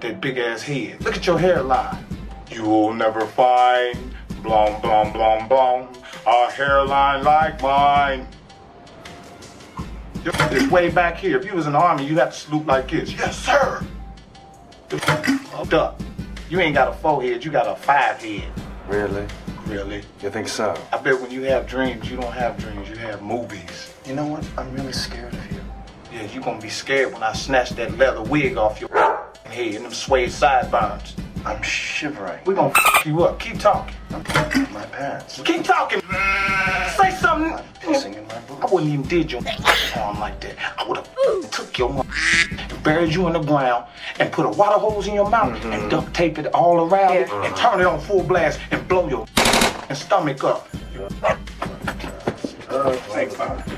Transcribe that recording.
that big ass head. Look at your hairline. You'll never find blom blom blom blom a hairline like mine. It's way back here. If you was in the army, you have to salute like this. Yes, sir. Hold up. You ain't got a forehead, you got a five head. Really? Really? You think so? I bet when you have dreams, you don't have dreams, you have movies. You know what? I'm really scared of you. Yeah, you're gonna be scared when I snatch that leather wig off your head and them suede sideburns. I'm shivering. We gonna f you up. Keep talking. I'm pissing in my pants. Keep talking. Say something. I'm pissing in my boots. I wouldn't even did your arm like that. I would have took your and buried you in the ground and put a water hose in your mouth and mm-hmm. duct tape it all around it and turn it on full blast and blow your and stomach up. Oh, my God.